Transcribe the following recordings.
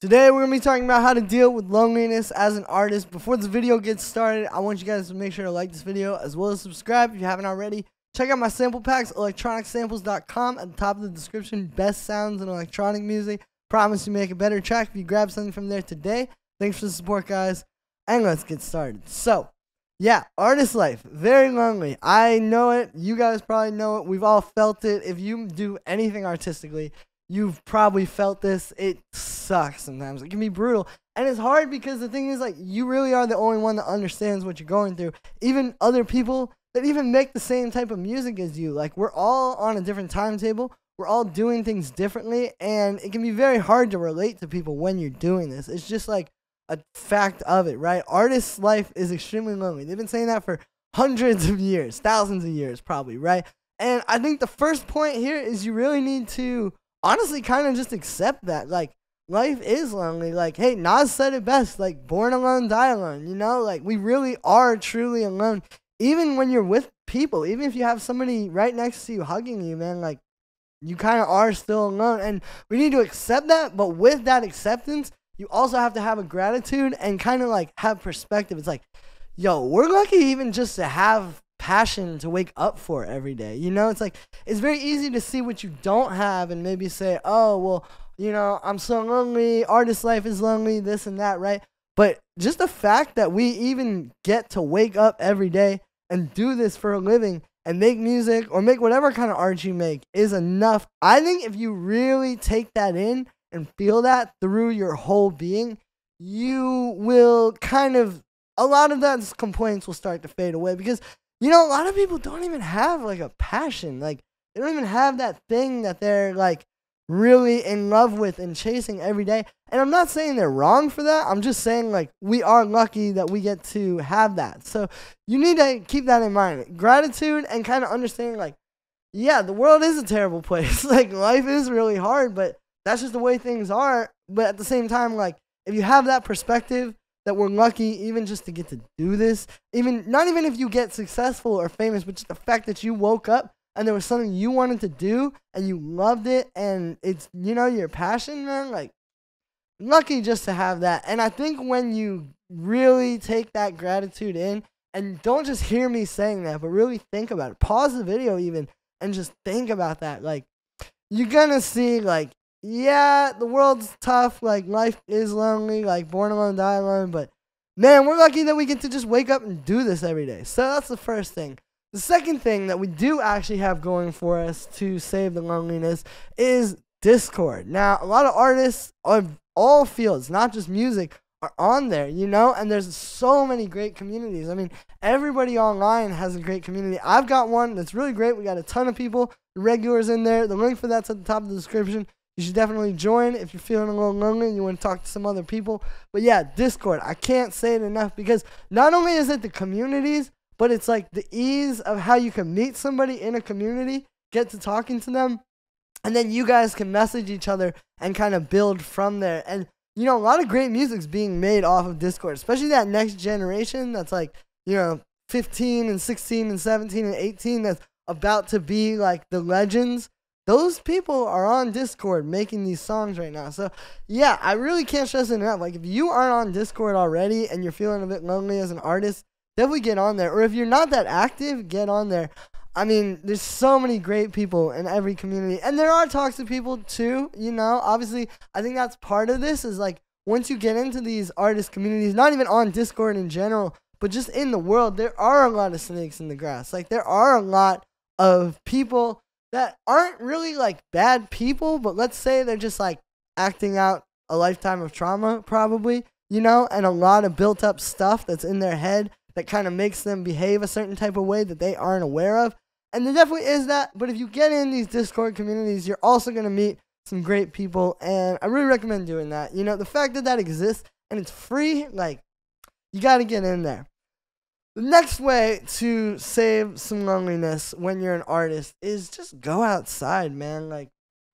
Today we're going to be talking about how to deal with loneliness as an artist. Before this video gets started, I want you guys to make sure to like this video as well as subscribe if you haven't already. Check out my sample packs, electronicsamples.com at the top of the description. Best sounds in electronic music. Promise to make a better track if you grab something from there today. Thanks for the support, guys. And let's get started. So, yeah, artist life, very lonely. I know it. You guys probably know it. We've all felt it. If you do anything artistically, you've probably felt this. It sucks sometimes. It can be brutal. And it's hard because the thing is, like, you really are the only one that understands what you're going through. Even other people that even make the same type of music as you, like, we're all on a different timetable. We're all doing things differently. And it can be very hard to relate to people when you're doing this. It's just like a fact of it, right? Artist's life is extremely lonely. They've been saying that for hundreds of years, thousands of years, probably, right? And I think the first point here is you really need to honestly kind of just accept that. Like, life is lonely. Like, hey, Nas said it best. Like, born alone, die alone. You know, like, we really are truly alone. Even when you're with people, even if you have somebody right next to you hugging you, man, like, you kind of are still alone. And we need to accept that. But with that acceptance, you also have to have a gratitude and kind of like have perspective. It's like, yo, we're lucky even just to have passion to wake up for every day. You know, it's like it's very easy to see what you don't have and maybe say, "Oh, well, you know, I'm so lonely. Artist life is lonely. This and that, right?" But just the fact that we even get to wake up every day and do this for a living and make music or make whatever kind of art you make is enough. I think if you really take that in and feel that through your whole being, you will kind of a lot of those complaints will start to fade away because you know, a lot of people don't even have like a passion. Like they don't even have that thing that they're like really in love with and chasing every day. And I'm not saying they're wrong for that. I'm just saying like we are lucky that we get to have that. So you need to keep that in mind. Gratitude and kind of understanding like yeah, the world is a terrible place. like life is really hard, but that's just the way things are. But at the same time like if you have that perspective that we're lucky even just to get to do this. Even not even if you get successful or famous, but just the fact that you woke up and there was something you wanted to do and you loved it and it's you know your passion, man. Like lucky just to have that. And I think when you really take that gratitude in and don't just hear me saying that, but really think about it. Pause the video even and just think about that. Like you're gonna see like yeah, the world's tough. Like life is lonely. Like born alone, die alone. But man, we're lucky that we get to just wake up and do this every day. So that's the first thing. The second thing that we do actually have going for us to save the loneliness is Discord. Now, a lot of artists of all fields, not just music, are on there, you know, and there's so many great communities. I mean, everybody online has a great community. I've got one that's really great. We got a ton of people, regulars in there. The link for that's at the top of the description you should definitely join if you're feeling a little lonely and you want to talk to some other people. But yeah, Discord, I can't say it enough because not only is it the communities, but it's like the ease of how you can meet somebody in a community, get to talking to them, and then you guys can message each other and kind of build from there. And you know, a lot of great music's being made off of Discord, especially that next generation that's like, you know, 15 and 16 and 17 and 18 that's about to be like the legends those people are on Discord making these songs right now. So, yeah, I really can't stress enough. Like, if you aren't on Discord already and you're feeling a bit lonely as an artist, definitely get on there. Or if you're not that active, get on there. I mean, there's so many great people in every community, and there are toxic people too. You know, obviously, I think that's part of this. Is like once you get into these artist communities, not even on Discord in general, but just in the world, there are a lot of snakes in the grass. Like there are a lot of people that aren't really like bad people, but let's say they're just like acting out a lifetime of trauma, probably, you know, and a lot of built up stuff that's in their head that kind of makes them behave a certain type of way that they aren't aware of. And there definitely is that, but if you get in these Discord communities, you're also going to meet some great people, and I really recommend doing that. You know, the fact that that exists and it's free, like, you got to get in there. The next way to save some loneliness when you're an artist is just go outside, man. Like,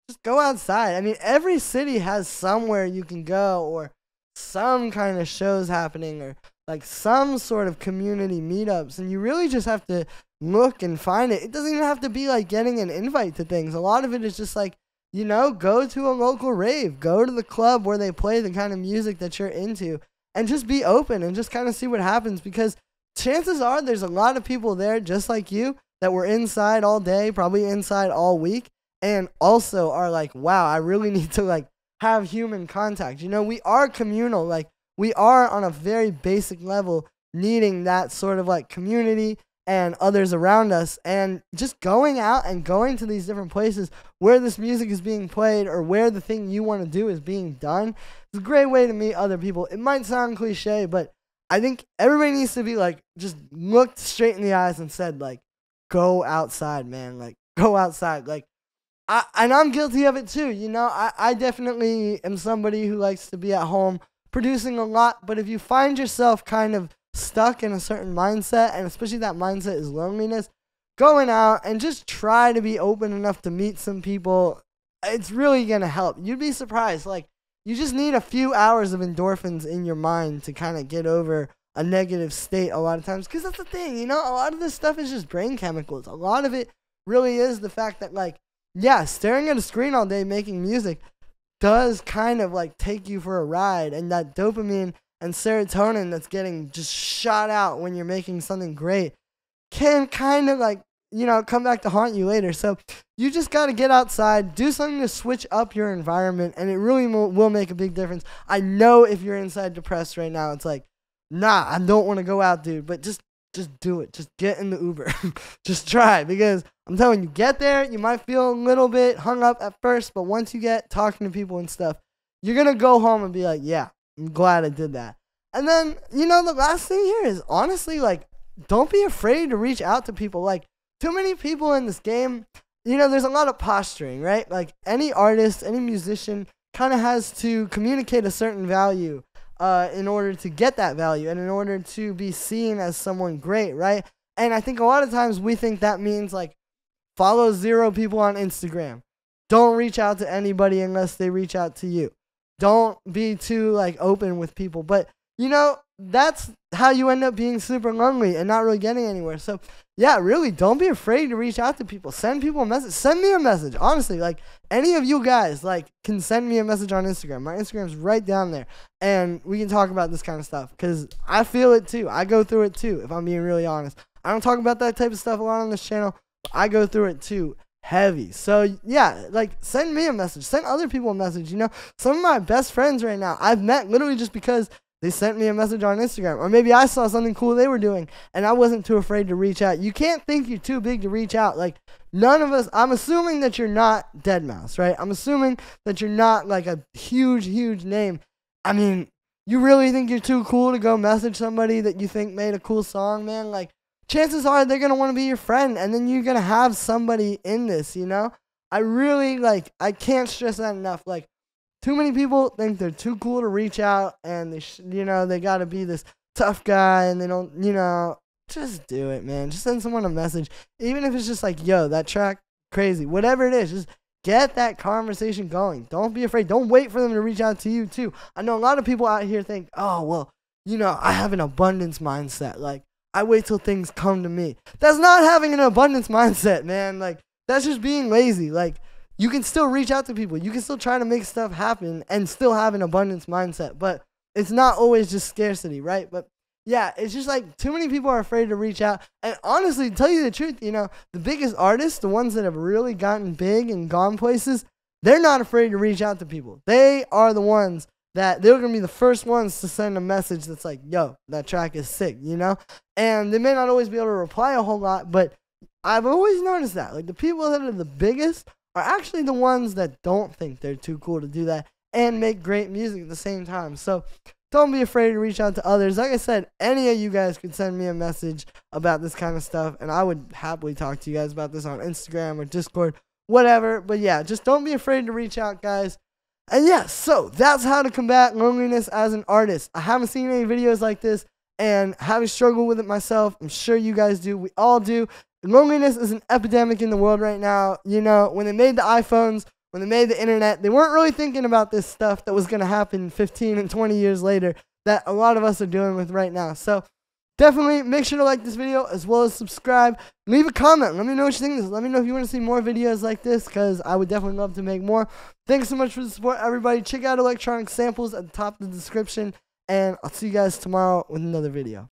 just go outside. I mean, every city has somewhere you can go or some kind of shows happening or like some sort of community meetups. And you really just have to look and find it. It doesn't even have to be like getting an invite to things. A lot of it is just like you know, go to a local rave, go to the club where they play the kind of music that you're into, and just be open and just kind of see what happens because chances are there's a lot of people there just like you that were inside all day, probably inside all week, and also are like, wow, I really need to like have human contact. You know, we are communal, like we are on a very basic level needing that sort of like community and others around us and just going out and going to these different places where this music is being played or where the thing you want to do is being done it's a great way to meet other people it might sound cliche but i think everybody needs to be like just looked straight in the eyes and said like go outside man like go outside like I, and i'm guilty of it too you know I, I definitely am somebody who likes to be at home producing a lot but if you find yourself kind of stuck in a certain mindset, and especially that mindset is loneliness, going out and just try to be open enough to meet some people, it's really gonna help. You'd be surprised. Like, you just need a few hours of endorphins in your mind to kind of get over a negative state a lot of times. Because that's the thing, you know, a lot of this stuff is just brain chemicals. A lot of it really is the fact that, like, yeah, staring at a screen all day making music does kind of like take you for a ride. And that dopamine and serotonin that's getting just shot out when you're making something great can kind of like you know come back to haunt you later so you just got to get outside do something to switch up your environment and it really will, make a big difference i know if you're inside depressed right now it's like nah i don't want to go out dude but just just do it just get in the uber just try because i'm telling you get there you might feel a little bit hung up at first but once you get talking to people and stuff you're gonna go home and be like yeah I'm glad I did that. And then, you know, the last thing here is honestly, like, don't be afraid to reach out to people. Like, too many people in this game, you know, there's a lot of posturing, right? Like, any artist, any musician kind of has to communicate a certain value uh, in order to get that value and in order to be seen as someone great, right? And I think a lot of times we think that means, like, follow zero people on Instagram. Don't reach out to anybody unless they reach out to you don't be too like open with people. But you know, that's how you end up being super lonely and not really getting anywhere. So yeah, really don't be afraid to reach out to people. Send people a message. Send me a message. Honestly, like any of you guys like can send me a message on Instagram. My Instagram's right down there. And we can talk about this kind of stuff. Cause I feel it too. I go through it too, if I'm being really honest. I don't talk about that type of stuff a lot on this channel, but I go through it too heavy. So yeah, like send me a message, send other people a message. You know, some of my best friends right now I've met literally just because they sent me a message on Instagram, or maybe I saw something cool they were doing, and I wasn't too afraid to reach out. You can't think you're too big to reach out. Like none of us. I'm assuming that you're not deadmau5, right? I'm assuming that you're not like a huge, huge name. I mean, you really think you're too cool to go message somebody that you think made a cool song, man? Like chances are they're gonna want to be your friend, and then you're gonna have somebody in this. You know, I really like. I can't stress that enough. Like, too many people think they're too cool to reach out, and they, sh- you know, they gotta be this tough guy, and they don't, you know, just do it, man. Just send someone a message, even if it's just like, yo, that track crazy, whatever it is, just get that conversation going. Don't be afraid. Don't wait for them to reach out to you too. I know a lot of people out here think, oh well, you know, I have an abundance mindset. Like I wait till things come to me. That's not having an abundance mindset, man. Like that's just being lazy. Like you can still reach out to people. You can still try to make stuff happen and still have an abundance mindset, but it's not always just scarcity, right? But yeah, it's just like too many people are afraid to reach out. And honestly, tell you the truth, you know, the biggest artists, the ones that have really gotten big and gone places, they're not afraid to reach out to people. They are the ones that they're gonna be the first ones to send a message that's like, "Yo, that track is sick," you know. And they may not always be able to reply a whole lot, but I've always noticed that like the people that are the biggest are actually the ones that don't think they're too cool to do that and make great music at the same time. So don't be afraid to reach out to others. Like I said, any of you guys could send me a message about this kind of stuff, and I would happily talk to you guys about this on Instagram or Discord, whatever. But yeah, just don't be afraid to reach out, guys. And yeah, so that's how to combat loneliness as an artist. I haven't seen any videos like this and having struggled with it myself. I'm sure you guys do. We all do. Loneliness is an epidemic in the world right now. You know, when they made the iPhones, when they made the internet, they weren't really thinking about this stuff that was going to happen 15 and 20 years later that a lot of us are dealing with right now. So definitely make sure to like this video as well as subscribe. Leave a comment. Let me know what you think. Let me know if you want to see more videos like this because I would definitely love to make more. Thanks so much for the support, everybody. Check out electronic samples at the top of the description. And I'll see you guys tomorrow with another video.